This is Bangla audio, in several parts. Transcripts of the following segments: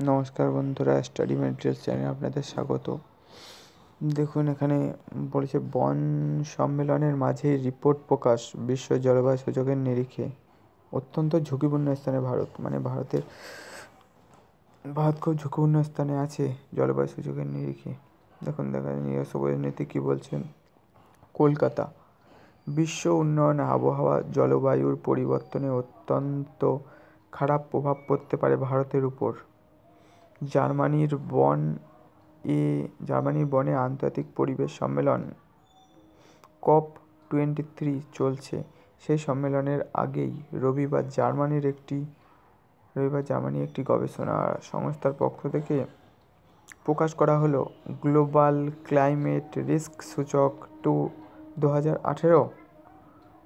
নমস্কার বন্ধুরা স্টাডি মেটেরিয়ালস চ্যানেলে আপনাদের স্বাগত। দেখুন, এখানে বলেছে, বন সম্মেলনের মাঝে রিপোর্ট প্রকাশ, বিশ্ব জলবায়ু সূচকের নিরিখে। অত্যন্ত ঝুঁকিপূর্ণ স্থানে ভারত মানে ভারতের, ভারত খুব ঝুঁকিপূর্ণ স্থানে আছে জলবায়ু সূচকের নিরিখে। দেখুন, দেখা নিজস্ব নীতি কী বলছেন? কলকাতা, বিশ্ব উন্নয়ন আবহাওয়া জলবায়ুর পরিবর্তনে অত্যন্ত খারাপ প্রভাব পড়তে পারে ভারতের উপর। জার্মানির বন এ, জার্মানির বনে আন্তর্জাতিক পরিবেশ সম্মেলন কপ টোয়েন্টি থ্রি চলছে। সেই সম্মেলনের আগেই রবিবার জার্মানির একটি, রবিবার জার্মানি একটি গবেষণা সংস্থার পক্ষ থেকে প্রকাশ করা হলো, গ্লোবাল ক্লাইমেট রিস্ক সূচক টু দু হাজার আঠেরো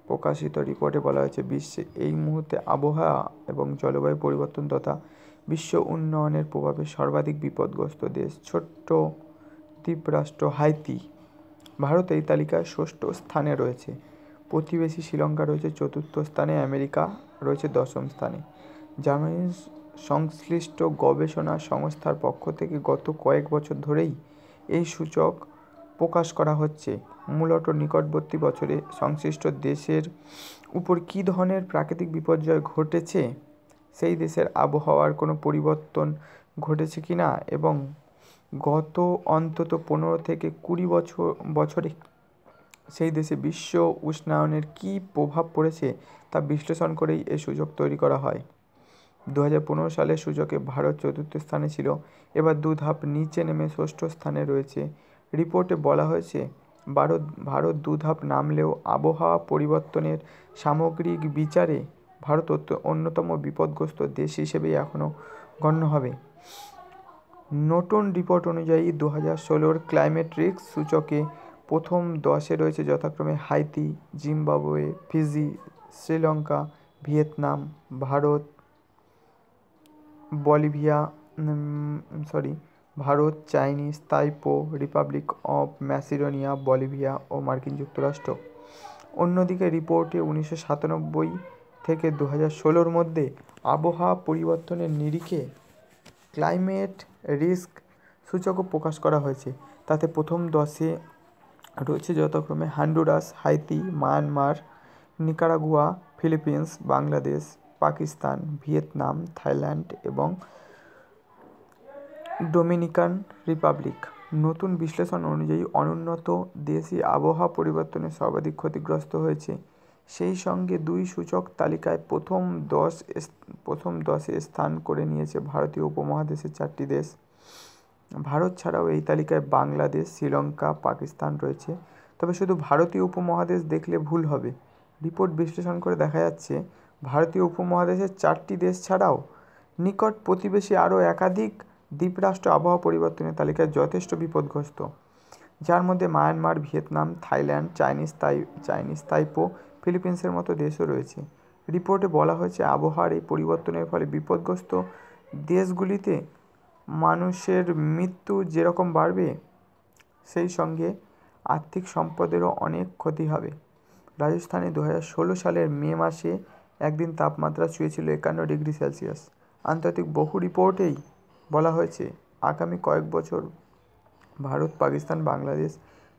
প্রকাশিত রিপোর্টে বলা হয়েছে। বিশ্বে এই মুহূর্তে আবহাওয়া এবং জলবায়ু পরিবর্তন তথা বিশ্ব উন্নয়নের প্রভাবে সর্বাধিক বিপদগ্রস্ত দেশ ছোট্ট দ্বীপরাষ্ট্র হাইতি। ভারত এই তালিকায় ষষ্ঠ স্থানে রয়েছে। প্রতিবেশী শ্রীলঙ্কা রয়েছে চতুর্থ স্থানে, আমেরিকা রয়েছে দশম স্থানে। জার্মানির সংশ্লিষ্ট গবেষণা সংস্থার পক্ষ থেকে গত কয়েক বছর ধরেই এই সূচক প্রকাশ করা হচ্ছে। মূলত নিকটবর্তী বছরে সংশ্লিষ্ট দেশের উপর কী ধরনের প্রাকৃতিক বিপর্যয় ঘটেছে? সেই দেশের আবহাওয়ার কোনো পরিবর্তন ঘটেছে কি না? এবং গত অন্তত পনেরো থেকে কুড়ি বছর, বছরে সেই দেশে বিশ্ব উষ্ণায়নের কী প্রভাব পড়েছে তা বিশ্লেষণ করেই এ সুযোগ তৈরি করা হয়। দু পনেরো সালের সূচকে ভারত চতুর্থ স্থানে ছিল। এবার দু ধাপ নিচে নেমে ষষ্ঠ স্থানে রয়েছে। রিপোর্টে বলা হয়েছে, ভারত ভারত দু ধাপ নামলেও আবহাওয়া পরিবর্তনের সামগ্রিক বিচারে ভারত অন্যতম বিপদগ্রস্ত দেশ হিসেবেই এখনও গণ্য হবে। নতুন রিপোর্ট অনুযায়ী দু হাজার ষোলোর ক্লাইমেট রিস্ক সূচকে প্রথম দশে রয়েছে যথাক্রমে Haiti, Zimbabwe, Fiji, Sri Lanka, Vietnam, Bharat, Bolivia sorry Bharat, Chinese, Taipei, Republic of Macedonia, Bolivia ও মার্কিন যুক্তরাষ্ট্র। অন্যদিকে রিপোর্টে উনিশশো সাতানব্বই থেকে দু হাজার ষোলোর মধ্যে আবহাওয়া পরিবর্তনের নিরিখে ক্লাইমেট রিস্ক সূচকও প্রকাশ করা হয়েছে। তাতে প্রথম দশে রয়েছে যথাক্রমে Honduras, Haiti, Myanmar, Nicaragua, Philippines, Bangladesh, Pakistan, Vietnam, Thailand এবং ডোমিনিকান রিপাবলিক। নতুন বিশ্লেষণ অনুযায়ী অনুন্নত দেশই আবহাওয়া পরিবর্তনে সর্বাধিক ক্ষতিগ্রস্ত হয়েছে সেই সঙ্গে দুই সূচক তালিকায় প্রথম দশ প্রথম দশে স্থান করে নিয়েছে ভারতীয় উপমহাদেশের চারটি দেশ। ভারত ছাড়াও এই তালিকায় বাংলাদেশ, শ্রীলঙ্কা, পাকিস্তান রয়েছে। তবে শুধু ভারতীয় উপমহাদেশ দেখলে ভুল হবে। রিপোর্ট বিশ্লেষণ করে দেখা যাচ্ছে, ভারতীয় উপমহাদেশের চারটি দেশ ছাড়াও নিকট প্রতিবেশী আরও একাধিক দ্বীপরাষ্ট্র আবহাওয়া পরিবর্তনের তালিকায় যথেষ্ট বিপদগ্রস্ত। যার মধ্যে Myanmar, Vietnam, Thailand, Chinese, Tai, Chinese, Taipei ফিলিপিন্সের মতো দেশও রয়েছে। রিপোর্টে বলা হয়েছে, আবহাওয়ার এই পরিবর্তনের ফলে বিপদগ্রস্ত দেশগুলিতে মানুষের মৃত্যু যেরকম বাড়বে, সেই সঙ্গে আর্থিক সম্পদেরও অনেক ক্ষতি হবে। রাজস্থানে দু হাজার ষোলো সালের মে মাসে একদিন তাপমাত্রা ছুঁয়েছিল একান্ন ডিগ্রি সেলসিয়াস। আন্তর্জাতিক বহু রিপোর্টেই বলা হয়েছে, আগামী কয়েক বছর Bharat, Pakistan, Bangladesh,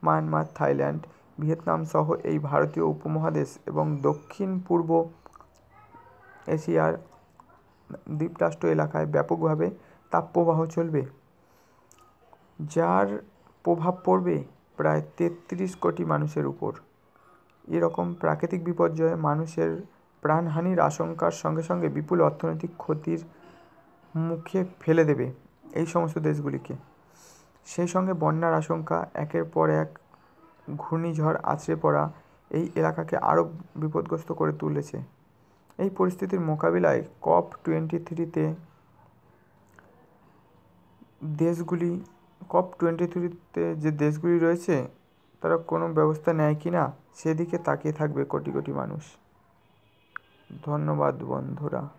Myanmar, Thailand Vietnam সহ এই ভারতীয় উপমহাদেশ এবং দক্ষিণ পূর্ব এশিয়ার দ্বীপরাষ্ট্র এলাকায় ব্যাপকভাবে তাপপ্রবাহ চলবে, যার প্রভাব পড়বে প্রায় তেত্রিশ কোটি মানুষের উপর। এরকম প্রাকৃতিক বিপর্যয়ে মানুষের প্রাণহানির আশঙ্কার সঙ্গে সঙ্গে বিপুল অর্থনৈতিক ক্ষতির মুখে ফেলে দেবে এই সমস্ত দেশগুলিকে। সেই সঙ্গে বন্যার আশঙ্কা একের পর এক ঘূর্ণিঝড় আছড়ে পড়া এই এলাকাকে আরও বিপদগ্রস্ত করে তুলেছে। এই পরিস্থিতির মোকাবিলায় কপ টোয়েন্টি থ্রিতে দেশগুলি, কপ টোয়েন্টি থ্রিতে যে দেশগুলি রয়েছে, তারা কোনো ব্যবস্থা নেয় কি না, সেদিকে তাকিয়ে থাকবে কোটি কোটি মানুষ। ধন্যবাদ বন্ধুরা।